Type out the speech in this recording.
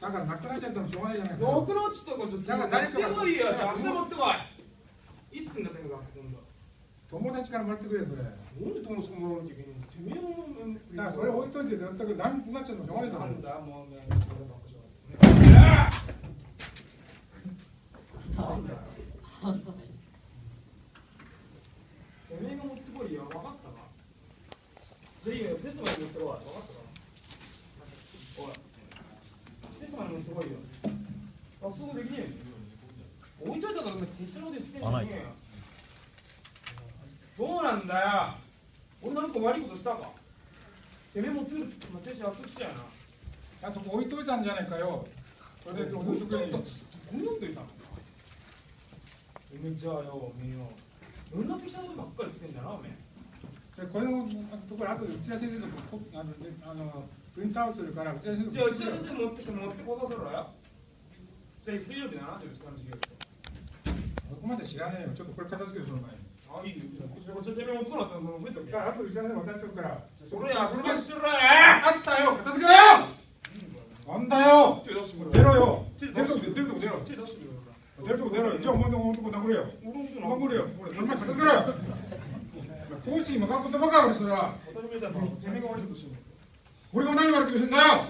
だからなくなっちゃってもしょうがないじゃないか。ロクロッチとかちょっとだから誰かが持ってこいよ。じゃあ明日持ってこい。いつ来んだってんのか今度。友達からもらってくれよそれだなんで友達からもらわなきゃいけないの？てめえのからそれ置いといてだったけど何になっちゃうのしょうがないだろなんだ。もうねこればっかしょうがないてめえが持ってこいよ。分かったかじゃあいいよ。テストまで持ってこい。分かったかおいテストまで持ってこいよ。あそこできねえよ。置いといたからお前適当なこと言ってんじゃねえよ。どうなんだよ。俺なんか悪いことしたか？てめえ持ってくるって精神約束したよな。あそこ置いといたんじゃないかよ。それで置いとくれどこに置いといたの？おめえじゃあよおめえよどんな適当なことばっかり言ってんだなおめえでこれのところ後で内田先生とこあのであのプリントアウトするから内田先生じゃあ内田先生持ってきて持ってこさせろよ。じゃあ水曜日だなという3時間そこまで知らねえよ。ちょっとこれ片付けるその前に。あいいよ。じゃあこちらこっちらてめえ持ってこなかったらもう。覚えとけだから後で内田先生渡しておくから。それやそれだけしろよ分かったよ。片付けろよ。なんだよ。手出してく出ろよ。手出るとこ出して出るとこ出ろ。手出してくれよ出るとこ出ろよ。じゃあお前の男殴れよ。殴れよほらその前片付けろよ講師に向かう言葉か俺それは。俺が何悪くしてんだよ